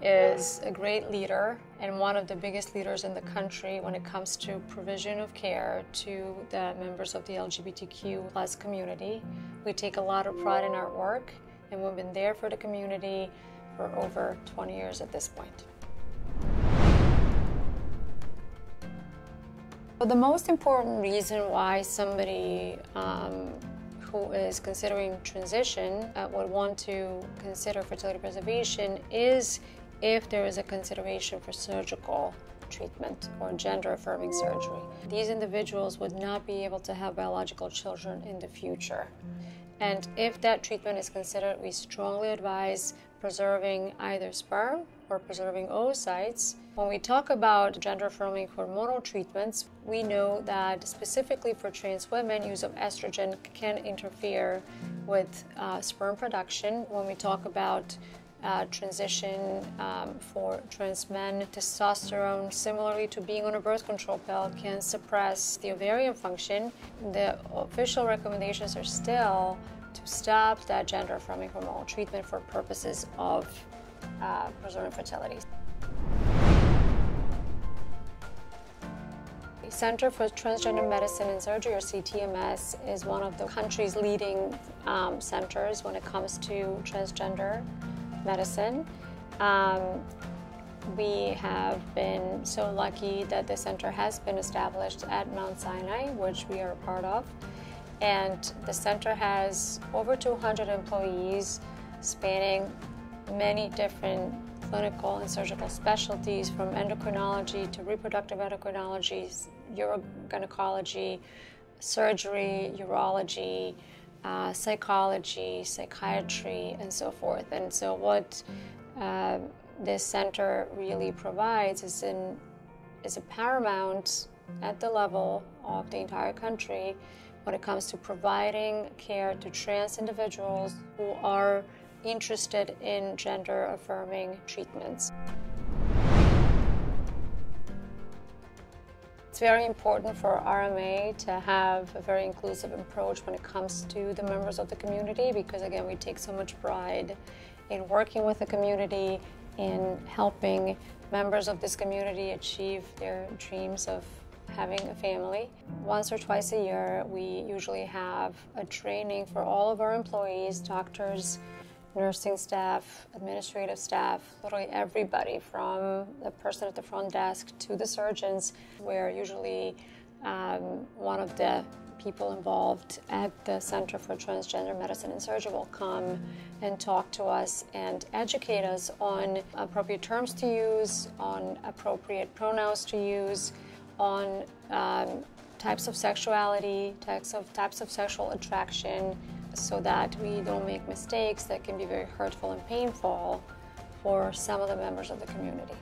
is a great leader and one of the biggest leaders in the country when it comes to provision of care to the members of the LGBTQ plus community. We take a lot of pride in our work and we've been there for the community for over 20 years at this point. But the most important reason why somebody um, who is considering transition uh, would want to consider fertility preservation is if there is a consideration for surgical treatment or gender affirming surgery. These individuals would not be able to have biological children in the future. And if that treatment is considered, we strongly advise preserving either sperm or preserving oocytes. When we talk about gender affirming hormonal treatments, we know that specifically for trans women, use of estrogen can interfere with uh, sperm production. When we talk about uh, transition um, for trans men, testosterone, similarly to being on a birth control pill, can suppress the ovarian function. The official recommendations are still to stop that gender affirming hormonal treatment for purposes of uh, preserving fertility. The Center for Transgender Medicine and Surgery, or CTMS, is one of the country's leading um, centers when it comes to transgender medicine. Um, we have been so lucky that the center has been established at Mount Sinai, which we are a part of. And the center has over 200 employees spanning many different clinical and surgical specialties from endocrinology to reproductive endocrinology, urogynecology, surgery, urology, uh, psychology, psychiatry, and so forth. And so, what uh, this center really provides is, in, is a paramount at the level of the entire country when it comes to providing care to trans individuals who are interested in gender affirming treatments. It's very important for RMA to have a very inclusive approach when it comes to the members of the community because, again, we take so much pride in working with the community, in helping members of this community achieve their dreams of having a family. Once or twice a year, we usually have a training for all of our employees, doctors, nursing staff, administrative staff, literally everybody from the person at the front desk to the surgeons, where usually um, one of the people involved at the Center for Transgender Medicine and Surgery will come and talk to us and educate us on appropriate terms to use, on appropriate pronouns to use, on um, types of sexuality, types of types of sexual attraction, so that we don't make mistakes that can be very hurtful and painful for some of the members of the community.